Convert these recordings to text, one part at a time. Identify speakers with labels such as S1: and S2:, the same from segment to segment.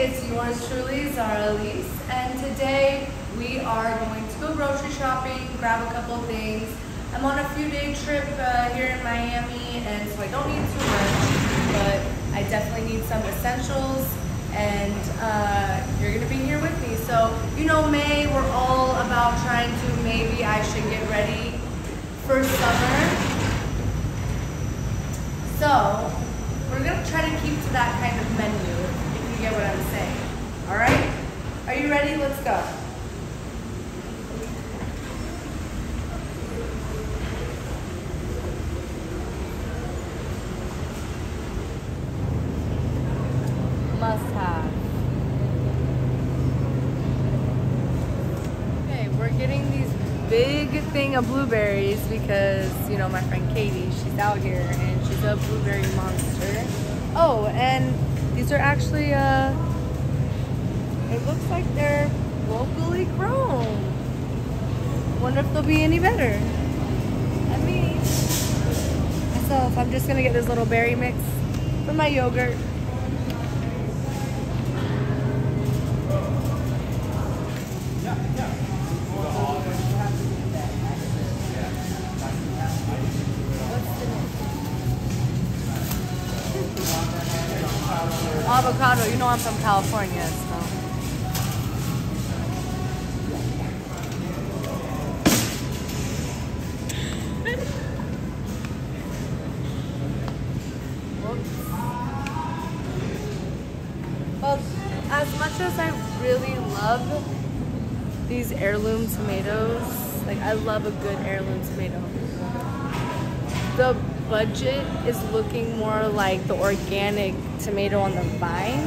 S1: it's yours truly, Zahra Elise, and today we are going to go grocery shopping, grab a couple things. I'm on a few day trip uh, here in Miami, and so I don't need too much, but I definitely need some essentials, and uh, you're gonna be here with me. So, you know, May, we're all about trying to maybe I should get ready for summer. So, we're gonna try to keep to that kind of menu, you get what I'm saying. All right? Are you ready? Let's go. Must have. Okay, we're getting these big thing of blueberries because, you know, my friend Katie, she's out here and she's a blueberry monster. Oh, and these are actually, uh, it looks like they're locally grown. Wonder if they'll be any better. I mean, myself, I'm just gonna get this little berry mix for my yogurt. Avocado, you know I'm from California, so. Well, as much as I really love these heirloom tomatoes, like I love a good heirloom tomato, the budget is looking more like the organic tomato on the vine.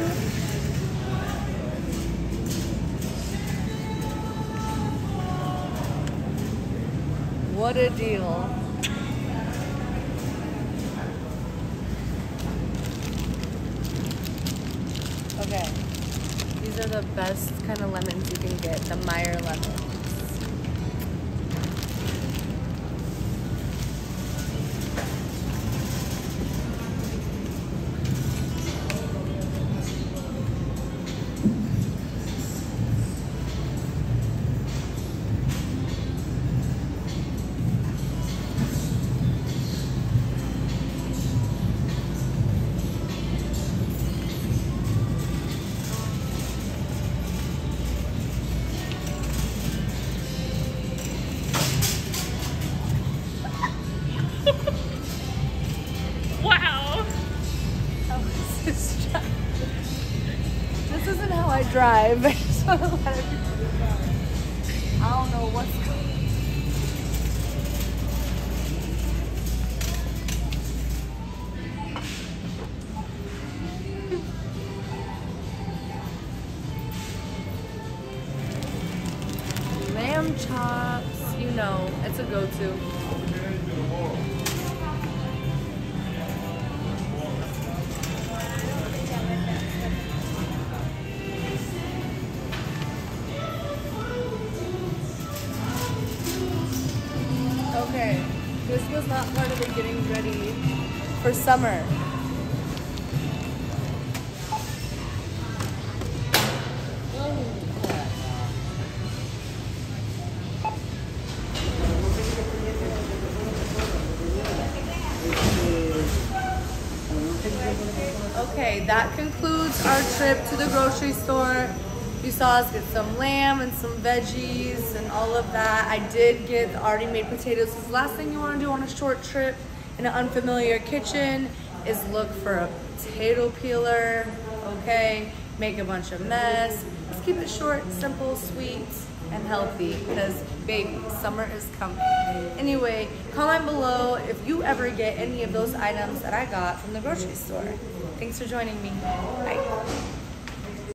S1: What a deal. Okay. These are the best kind of lemons you can get, the Meyer lemons. This isn't how I drive. I just want to let know. I don't know what's going Lamb chops, you know, it's a go-to. Okay, this was not part of the getting ready for summer. Okay, that concludes our trip to the grocery store. You saw us get some lamb and some veggies and all of that. I did get the already made potatoes. The last thing you want to do on a short trip in an unfamiliar kitchen is look for a potato peeler, okay? Make a bunch of mess. Let's keep it short, simple, sweet, and healthy because baby, summer is coming. Anyway, comment below if you ever get any of those items that I got from the grocery store. Thanks for joining me. Bye.